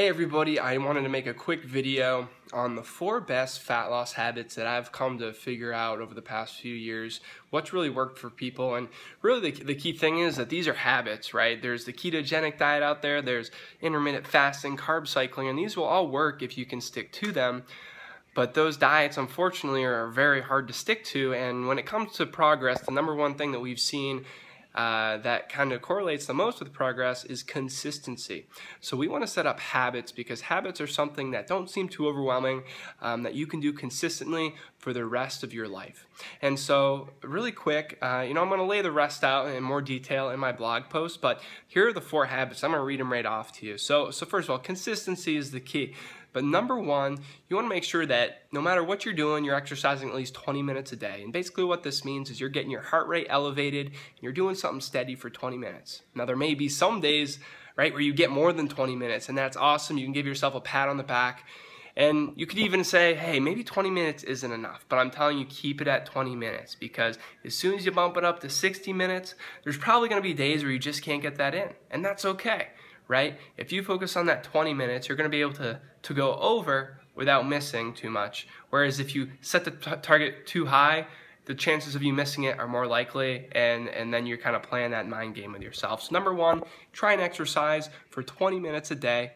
Hey everybody, I wanted to make a quick video on the four best fat loss habits that I've come to figure out over the past few years, what's really worked for people, and really the, the key thing is that these are habits, right? There's the ketogenic diet out there, there's intermittent fasting, carb cycling, and these will all work if you can stick to them. But those diets, unfortunately, are very hard to stick to, and when it comes to progress, the number one thing that we've seen uh, that kind of correlates the most with progress is consistency. So we want to set up habits because habits are something that don't seem too overwhelming, um, that you can do consistently for the rest of your life. And so really quick, uh, you know, I'm going to lay the rest out in more detail in my blog post, but here are the four habits. I'm going to read them right off to you. So, so first of all, consistency is the key. But number one, you want to make sure that no matter what you're doing, you're exercising at least 20 minutes a day. And basically what this means is you're getting your heart rate elevated and you're doing something steady for 20 minutes. Now there may be some days, right, where you get more than 20 minutes and that's awesome. You can give yourself a pat on the back. And you could even say, hey, maybe 20 minutes isn't enough, but I'm telling you, keep it at 20 minutes because as soon as you bump it up to 60 minutes, there's probably gonna be days where you just can't get that in, and that's okay right? If you focus on that 20 minutes, you're going to be able to, to go over without missing too much. Whereas if you set the target too high, the chances of you missing it are more likely, and, and then you're kind of playing that mind game with yourself. So number one, try and exercise for 20 minutes a day.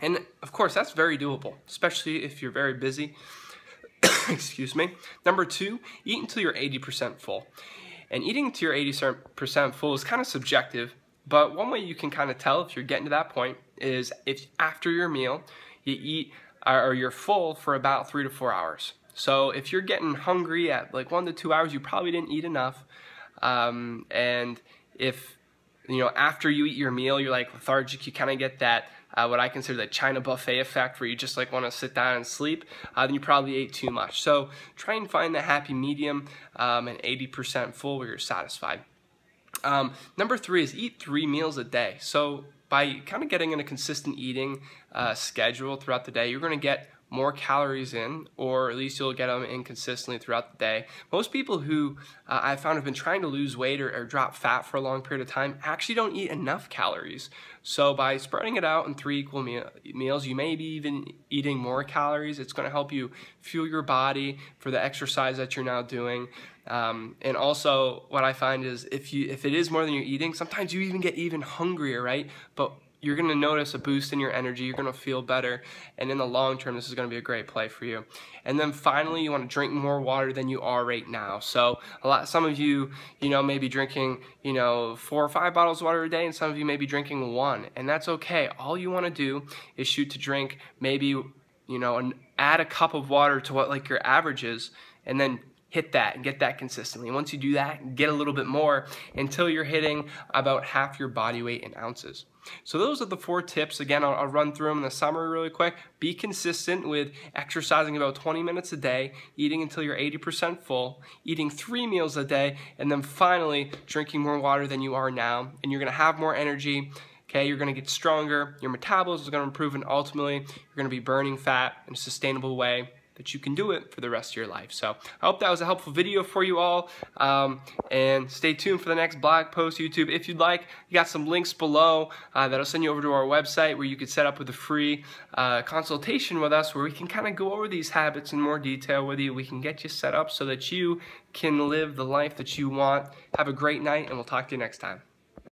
And of course, that's very doable, especially if you're very busy. Excuse me. Number two, eat until you're 80% full. And eating to your 80% full is kind of subjective but one way you can kind of tell if you're getting to that point is if after your meal, you eat or you're full for about three to four hours. So if you're getting hungry at like one to two hours, you probably didn't eat enough. Um, and if, you know, after you eat your meal, you're like lethargic, you kind of get that, uh, what I consider the China buffet effect where you just like want to sit down and sleep, uh, then you probably ate too much. So try and find the happy medium um, and 80% full where you're satisfied. Um, number three is eat three meals a day. So by kind of getting in a consistent eating uh, schedule throughout the day, you're going to get more calories in, or at least you'll get them in consistently throughout the day. Most people who uh, I've found have been trying to lose weight or, or, drop fat for a long period of time actually don't eat enough calories. So by spreading it out in three equal meal, meals, you may be even eating more calories. It's going to help you fuel your body for the exercise that you're now doing. Um, and also, what I find is if you if it is more than you're eating, sometimes you even get even hungrier, right? But you're going to notice a boost in your energy. You're going to feel better. And in the long term, this is going to be a great play for you. And then finally, you want to drink more water than you are right now. So a lot, some of you, you know, may be drinking, you know, four or five bottles of water a day, and some of you may be drinking one. And that's okay. All you want to do is shoot to drink maybe, you know, an, add a cup of water to what like your average is, and then hit that and get that consistently. Once you do that, get a little bit more until you're hitting about half your body weight in ounces. So those are the four tips. Again, I'll, I'll, run through them in the summary really quick. Be consistent with exercising about 20 minutes a day, eating until you're 80% full, eating three meals a day, and then finally drinking more water than you are now. And you're gonna have more energy, okay? You're gonna get stronger, your metabolism is gonna improve, and ultimately, you're gonna be burning fat in a sustainable way that you can do it for the rest of your life. So I hope that was a helpful video for you all. Um, and stay tuned for the next blog post, YouTube. If you'd like, you got some links below uh, that'll send you over to our website where you can set up with a free uh, consultation with us where we can kind of go over these habits in more detail with you. We can get you set up so that you can live the life that you want. Have a great night and we'll talk to you next time.